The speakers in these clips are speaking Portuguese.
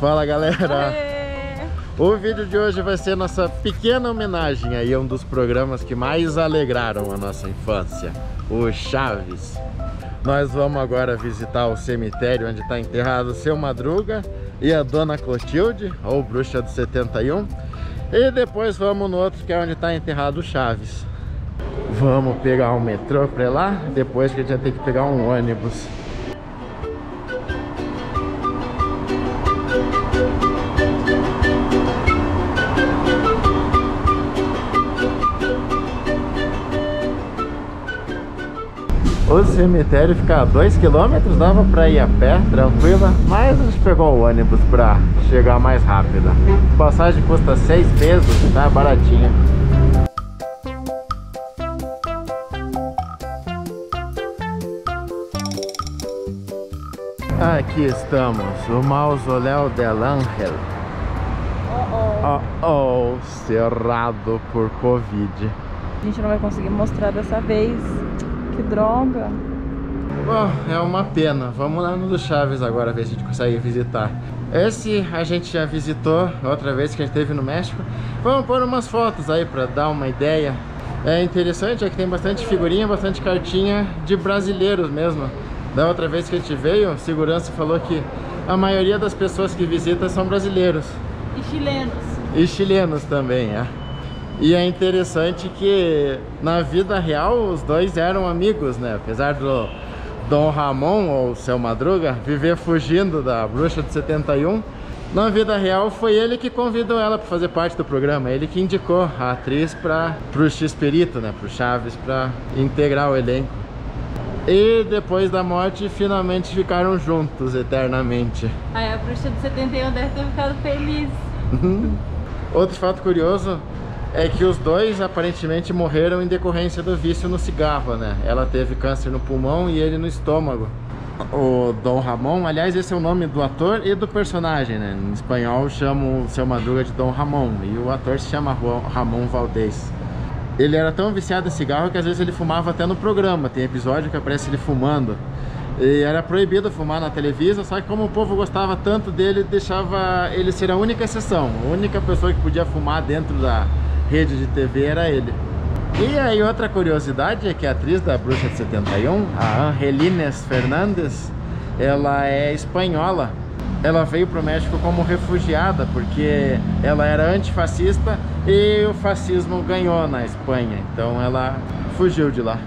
Fala galera! O vídeo de hoje vai ser nossa pequena homenagem aí a um dos programas que mais alegraram a nossa infância, o Chaves. Nós vamos agora visitar o cemitério onde está enterrado o Seu Madruga e a Dona Clotilde, ou Bruxa do 71. E depois vamos no outro que é onde está enterrado o Chaves. Vamos pegar um metrô para lá, depois que a gente vai ter que pegar um ônibus. O cemitério fica a 2km, dava pra ir a pé, tranquila, mas a gente pegou o ônibus pra chegar mais rápido. Passagem custa 6 pesos, tá baratinha. Aqui estamos, o Mausoléu del Ángel. Oh, oh. oh, oh, cerrado por Covid. A gente não vai conseguir mostrar dessa vez que droga. Bom, é uma pena. Vamos lá no do Chaves agora ver se a gente consegue visitar. Esse a gente já visitou outra vez que a gente esteve no México. Vamos pôr umas fotos aí para dar uma ideia. É interessante, é que tem bastante figurinha, bastante cartinha de brasileiros mesmo. Da outra vez que a gente veio, segurança falou que a maioria das pessoas que visitam são brasileiros. E chilenos. E chilenos também, é. E é interessante que na vida real os dois eram amigos, né? Apesar do Dom Ramon, ou Seu Madruga, viver fugindo da bruxa de 71, na vida real foi ele que convidou ela para fazer parte do programa, ele que indicou a atriz para o X-Perito, né? Pro Chaves, para integrar o elenco. E depois da morte, finalmente ficaram juntos eternamente. Aí a bruxa de 71 deve ter ficado feliz. Outro fato curioso é que os dois aparentemente morreram em decorrência do vício no cigarro, né? Ela teve câncer no pulmão e ele no estômago. O Dom Ramon, aliás, esse é o nome do ator e do personagem, né? Em espanhol chamam o seu Madruga de Dom Ramon e o ator se chama Ramon Valdez. Ele era tão viciado em cigarro que às vezes ele fumava até no programa, tem episódio que aparece ele fumando. E era proibido fumar na televisão, só que como o povo gostava tanto dele, deixava ele ser a única exceção, a única pessoa que podia fumar dentro da, rede de TV era ele. E aí outra curiosidade é que a atriz da Bruxa de 71, a Angelines Fernandes, ela é espanhola. Ela veio para o México como refugiada porque ela era antifascista e o fascismo ganhou na Espanha. Então ela fugiu de lá.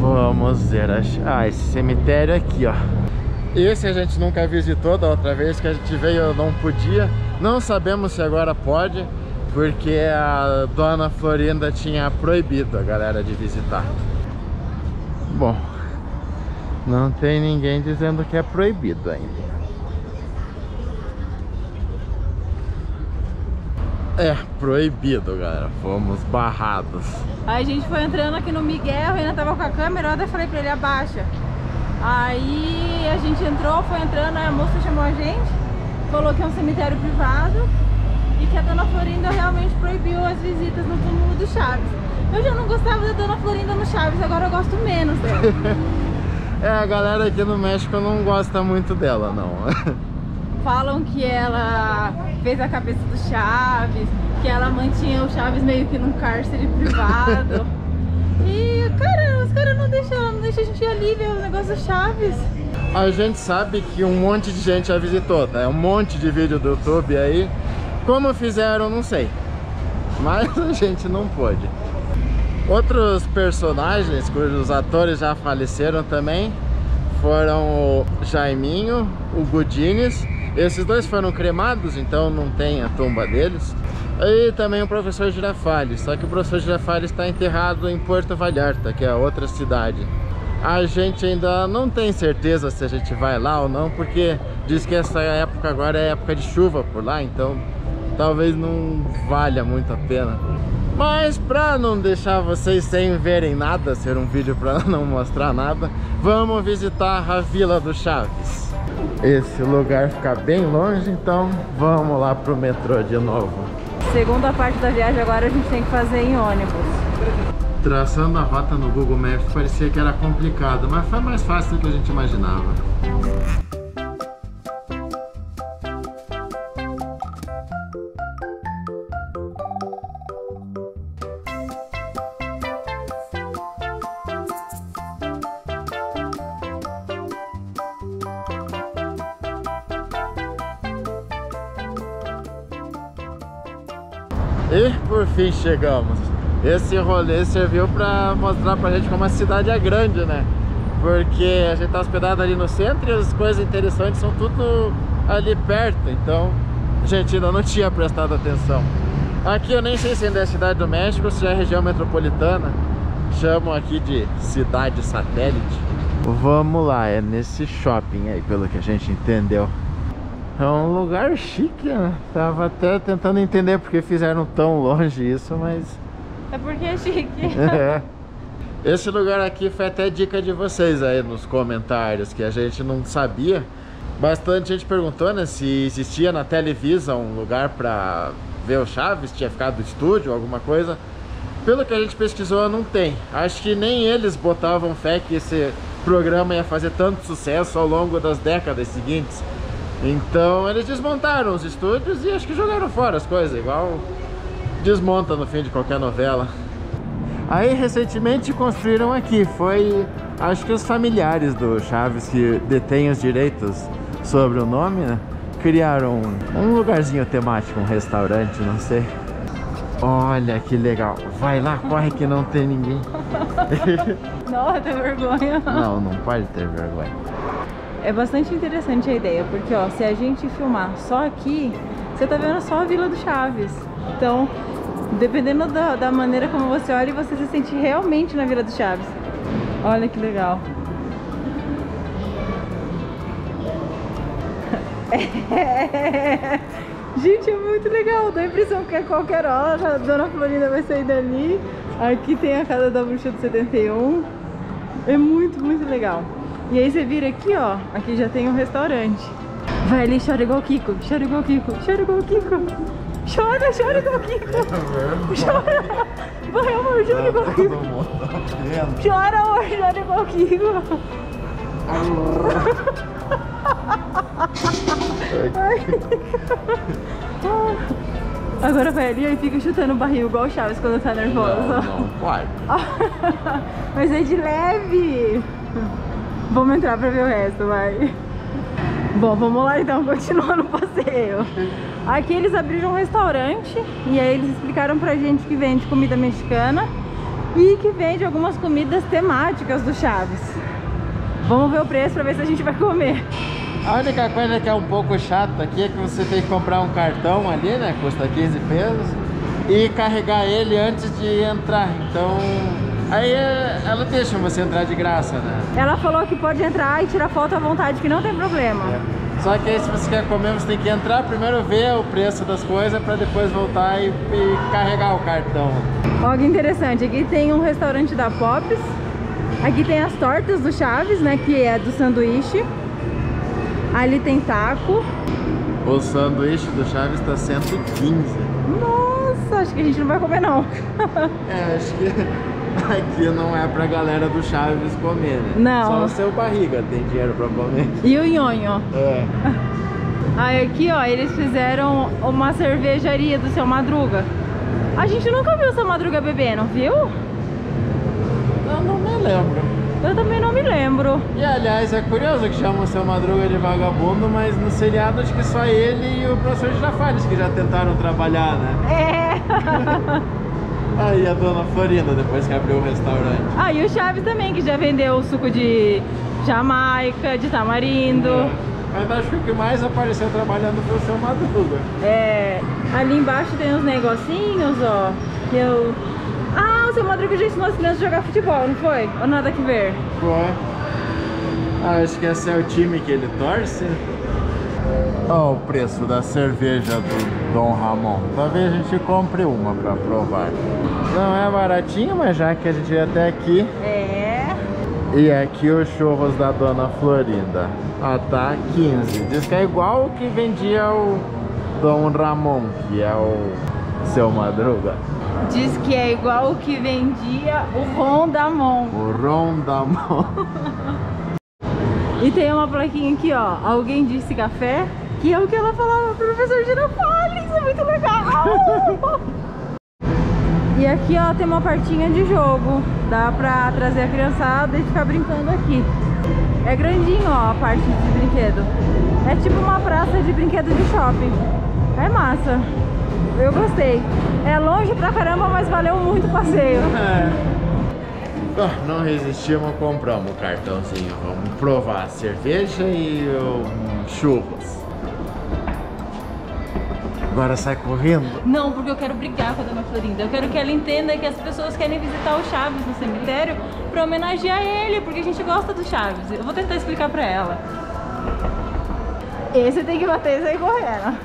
Vamos ver. Ah, esse cemitério aqui, ó. Esse a gente nunca visitou, da outra vez que a gente veio não podia. Não sabemos se agora pode porque a dona Florinda tinha proibido a galera de visitar. Bom, não tem ninguém dizendo que é proibido ainda. É, proibido, galera. Fomos barrados. Aí a gente foi entrando aqui no Miguel, ainda tava com a câmera, eu falei pra ele, abaixa. Aí a gente entrou, foi entrando, aí a moça chamou a gente, falou que é um cemitério privado e que a Dona Florinda realmente proibiu as visitas no túmulo do Chaves. Eu já não gostava da Dona Florinda no Chaves, agora eu gosto menos dela. é, a galera aqui no México não gosta muito dela, não. Falam que ela fez a cabeça do Chaves, que ela mantinha o Chaves meio que num cárcere privado. e, cara, os caras não deixam, não deixam a gente ir ali ver o negócio do Chaves. A gente sabe que um monte de gente já visitou, tá? Um monte de vídeo do YouTube aí como fizeram, não sei. Mas a gente não pôde. Outros personagens cujos atores já faleceram também foram o Jaiminho, o Gudines. Esses dois foram cremados, então não tem a tumba deles. E também o professor Girafales, só que o professor Girafales está enterrado em Porto Vallarta, que é outra cidade. A gente ainda não tem certeza se a gente vai lá ou não, porque diz que essa época agora é época de chuva por lá, então talvez não valha muito a pena. Mas pra não deixar vocês sem verem nada, ser um vídeo pra não mostrar nada, vamos visitar a Vila do Chaves. Esse lugar fica bem longe, então vamos lá pro metrô de novo. Segunda parte da viagem agora a gente tem que fazer em ônibus. Traçando a rota no Google Maps parecia que era complicado, mas foi mais fácil do que a gente imaginava. E por fim chegamos. Esse rolê serviu pra mostrar pra gente como a cidade é grande, né? Porque a gente tá hospedado ali no centro e as coisas interessantes são tudo ali perto. Então a gente ainda não tinha prestado atenção. Aqui eu nem sei se ainda é cidade do México ou se é região metropolitana. Chamam aqui de cidade satélite. Vamos lá, é nesse shopping aí, pelo que a gente entendeu. É um lugar chique, né? Tava até tentando entender porque fizeram tão longe isso, mas... É porque é chique. É. Esse lugar aqui foi até dica de vocês aí nos comentários, que a gente não sabia. Bastante gente perguntou, né, se existia na Televisa um lugar pra ver o Chaves, tinha ficado do estúdio, alguma coisa. Pelo que a gente pesquisou, não tem. Acho que nem eles botavam fé que esse programa ia fazer tanto sucesso ao longo das décadas seguintes. Então eles desmontaram os estúdios e acho que jogaram fora as coisas, igual desmonta no fim de qualquer novela. Aí recentemente construíram aqui, foi acho que os familiares do Chaves que detêm os direitos sobre o nome, né? Criaram um, lugarzinho temático, um restaurante, não sei. Olha que legal. Vai lá, corre que não tem ninguém. Não, tem vergonha. Não, não pode ter vergonha. É bastante interessante a ideia, porque ó, se a gente filmar só aqui, você tá vendo só a Vila do Chaves. Então, dependendo da, da maneira como você olha, você se sente realmente na Vila do Chaves. Olha que legal. É. Gente, é muito legal. Dá a impressão que a qualquer hora a Dona Florinda vai sair dali. Aqui tem a casa da bruxa do 71. É muito, muito legal. E aí você vira aqui, ó. Aqui já tem um restaurante. Vai ali, chora igual o Kiko. Chora igual o Kiko. Chora igual o Kiko. Chora, chora igual o Kiko. Chora. Vai, amor, chora igual o Kiko. Chora, amor, chora igual o Kiko. Agora vai ali e fica chutando o barril igual o Chaves quando tá nervoso. Não, não. Mas é de leve. Vamos entrar pra ver o resto, vai. Bom, vamos lá então, continuando o passeio. Aqui eles abriram um restaurante e aí eles explicaram pra gente que vende comida mexicana e que vende algumas comidas temáticas do Chaves. Vamos ver o preço pra ver se a gente vai comer. A única coisa que é um pouco chata aqui é que você tem que comprar um cartão ali, né? Custa 15 pesos. E carregar ele antes de entrar. Então, aí é, ela deixa você entrar de graça, né? Ela falou que pode entrar e tirar foto à vontade, que não tem problema. É. Só que aí se você quer comer, você tem que entrar, primeiro ver o preço das coisas para depois voltar e, e, carregar o cartão. Olha que interessante, aqui tem um restaurante da Pops. Aqui tem as tortas do Chaves, né, que é do sanduíche. Ali tem taco. O sanduíche do Chaves tá 115. Nossa, acho que a gente não vai comer não. é, acho que aqui não é pra galera do Chaves comer, né? Não. Só o seu barriga tem dinheiro pra comer. E o nhonho. É. Aí aqui, ó, eles fizeram uma cervejaria do Seu Madruga. A gente nunca viu o Seu Madruga bebendo, viu? Eu não me lembro. Eu também não me lembro. E aliás, é curioso que chamam o seu Madruga de vagabundo, mas no seriado acho que só ele e o professor Girafales que já tentaram trabalhar, né? É. Aí a dona Florinda, depois que abriu o restaurante. Ah, e o Chaves também, que já vendeu suco de Jamaica, de tamarindo. É. Mas acho que o que mais apareceu trabalhando foi o seu Madruga. É. Ali embaixo tem uns negocinhos, ó, que eu ah, o seu Madruga já ensinou as crianças a jogar futebol, não foi? Ou nada que ver? Foi. Ah, acho que esse é o time que ele torce. Olha o preço da cerveja do Dom Ramon. Talvez a gente compre uma pra provar. Não é baratinho, mas já que a gente ia até aqui. É. E aqui os churros da Dona Florinda. Ah, tá 15. Diz que é igual o que vendia o Dom Ramon, que é o seu Madruga. Diz que é igual o que vendia o Rondamon. O Rondamon. e tem uma plaquinha aqui, ó. Alguém disse café, que é o que ela falava pro professor Girafales. É muito legal. e aqui, ó, tem uma partinha de jogo. Dá pra trazer a criançada e ficar brincando aqui. É grandinho, ó, a parte de brinquedo. É tipo uma praça de brinquedo de shopping. É massa. Eu gostei. É longe pra caramba, mas valeu muito o passeio. É. Oh, não resistimos, compramos o cartãozinho. Vamos provar a cerveja e o churros. Agora sai correndo. Não, porque eu quero brigar com a Dona Florinda. Eu quero que ela entenda que as pessoas querem visitar o Chaves no cemitério pra homenagear ele, porque a gente gosta do Chaves. Eu vou tentar explicar pra ela. Esse tem que bater e sair correndo.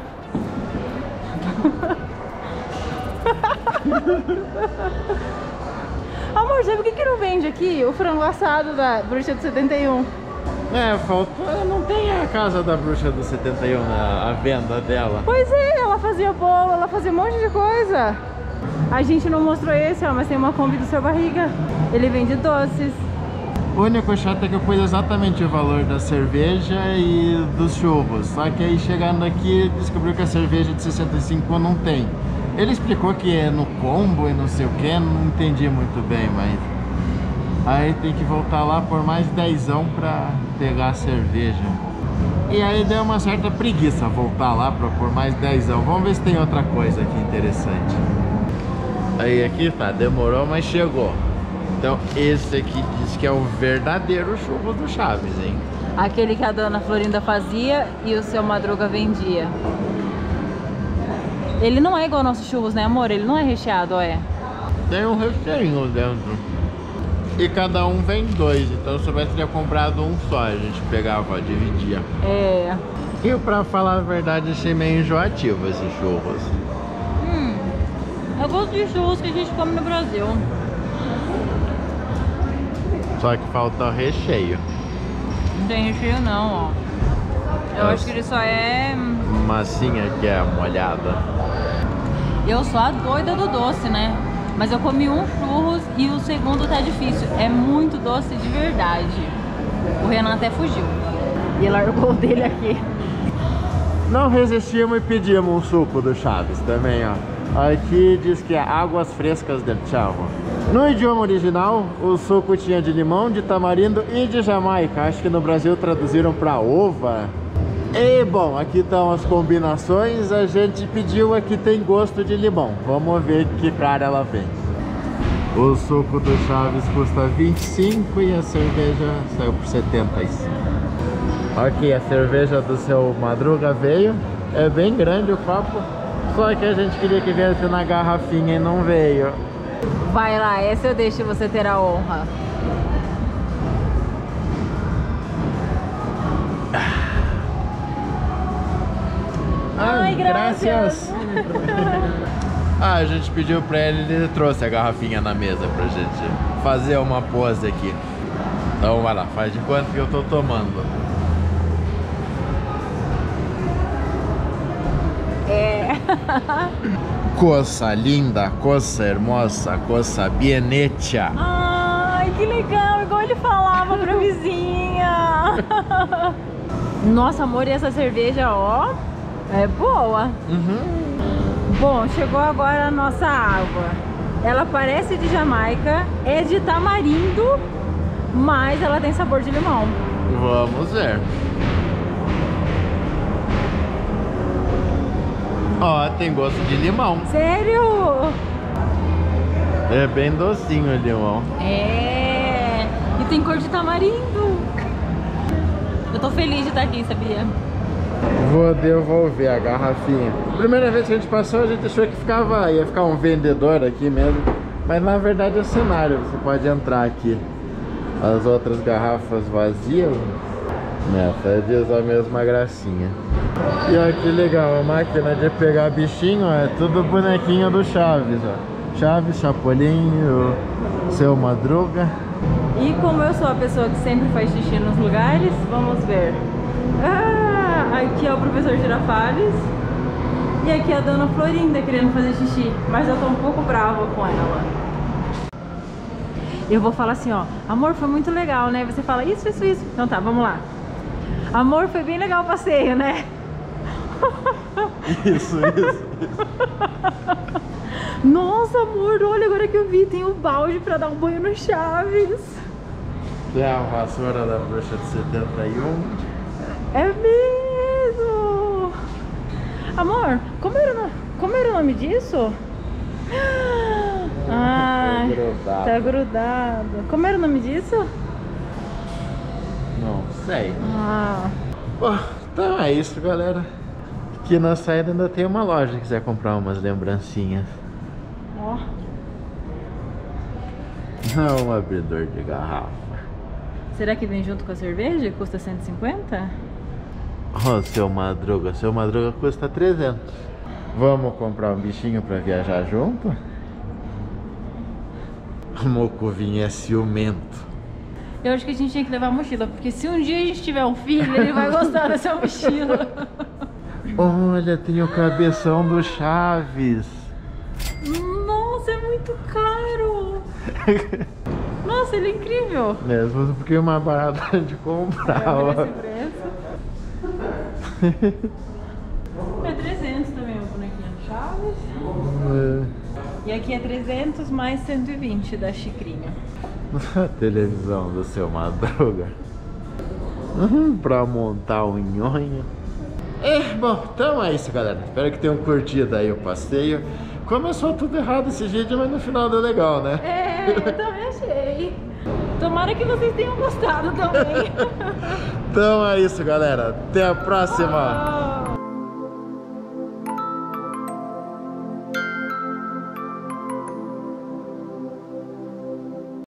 Amor, sabe o que, que não vende aqui? O frango assado da bruxa do 71. É, faltou. Não tem a casa da bruxa do 71, a, a venda dela. Pois é, ela fazia bolo, ela fazia um monte de coisa. A gente não mostrou esse, ó, mas tem uma Kombi do seu barriga. Ele vende doces. O único chato é que eu pus exatamente o valor da cerveja e dos churros. Só que aí chegando aqui descobriu que a cerveja de 65 não tem. Ele explicou que é no combo e não sei o que, não entendi muito bem, mas... Aí tem que voltar lá por mais dezão pra pegar a cerveja. E aí deu uma certa preguiça voltar lá pra por mais dezão. Vamos ver se tem outra coisa aqui interessante. Aí aqui tá, demorou, mas chegou. Então esse aqui diz que é o verdadeiro churro do Chaves, hein? Aquele que a dona Florinda fazia e o seu Madruga vendia. Ele não é igual ao nosso churros, né amor? Ele não é recheado, ó, é? Tem um recheinho dentro. E cada um vem dois, então você vai ter comprado um só, a gente pegava, dividia. É. E pra falar a verdade, achei meio enjoativo esses churros. Hum, eu gosto de churros que a gente come no Brasil. Só que falta recheio. Não tem recheio não, ó. Eu acho que ele só é... Massinha que é molhada. Eu sou a doida do doce, né? Mas eu comi um churros e o segundo tá difícil. É muito doce de verdade. O Renan até fugiu. E largou o dele aqui. Não resistimos e pedimos um suco do Chaves também, ó. Aqui diz que é águas frescas del Chavo. No idioma original, o suco tinha de limão, de tamarindo e de jamaica. Acho que no Brasil traduziram para ova. E bom, aqui estão as combinações. A gente pediu aqui tem gosto de limão. Vamos ver que cara ela vem. O suco do Chaves custa 25 e a cerveja saiu por 75. Aqui a cerveja do seu Madruga veio. É bem grande o copo. Só que a gente queria que viesse na garrafinha e não veio. Vai lá, essa eu deixo você ter a honra. Graças. ah, a gente pediu pra ele, ele trouxe a garrafinha na mesa pra gente fazer uma pose aqui. Então vai lá, faz de quanto que eu tô tomando. É. Coça linda, coça hermosa, coça bien hecha. Ai, que legal, igual ele falava pra vizinha. Nossa, amor, e essa cerveja, ó, é boa. Uhum. Bom, chegou agora a nossa água. Ela parece de Jamaica, é de tamarindo, mas ela tem sabor de limão. Vamos ver. Ó, tem gosto de limão. Sério? É bem docinho o limão. É. E tem cor de tamarindo. Eu tô feliz de estar aqui, sabia? Vou devolver a garrafinha. Primeira vez que a gente passou, a gente achou que ficava, ia ficar um vendedor aqui mesmo. Mas na verdade é o cenário, você pode entrar aqui. As outras garrafas vazias, nessa diz a mesma gracinha. E olha que legal, a máquina de pegar bichinho, ó, é tudo bonequinho do Chaves, ó. Chaves, Chapolin, o Seu Madruga. E como eu sou a pessoa que sempre faz xixi nos lugares, vamos ver. Ah, aqui é o professor Girafales. E aqui é a dona Florinda querendo fazer xixi. Mas eu tô um pouco brava com ela. Eu vou falar assim, ó. Amor, foi muito legal, né? Você fala isso, isso, isso. Então tá, vamos lá. Amor, foi bem legal o passeio, né? Isso, isso. Nossa, amor, olha agora que eu vi. Tem o balde pra dar um banho no Chaves. É a vassoura da bruxa de 71. É mesmo! Amor, como era, o no- como era o nome disso? Ai, grudado. tá grudado. Como era o nome disso? Não sei. Ah, Bom, então é isso, galera. Aqui na saída ainda tem uma loja, se quiser comprar umas lembrancinhas. ó. Não, um abridor de garrafa. Será que vem junto com a cerveja? Custa 150? Ô, seu Madruga, seu Madruga custa 300. Vamos comprar um bichinho pra viajar junto? O Mocovinho é ciumento. Eu acho que a gente tinha que levar a mochila, porque se um dia a gente tiver um filho, ele vai gostar dessa mochila. Olha, tem o cabeção do Chaves. Nossa, é muito caro! Nossa, ele é incrível! Mesmo um pouquinho mais barato de comprar. É. É 300 também o bonequinho de Chaves. E aqui é 300 mais 120 da xicrinha. A televisão do seu Madruga. Uhum, pra montar um nhonho. É, bom, então é isso, galera. Espero que tenham curtido aí o passeio. Começou tudo errado esse vídeo, mas no final deu legal, né? É, eu também achei. Tomara que vocês tenham gostado também. Então é isso, galera. Até a próxima.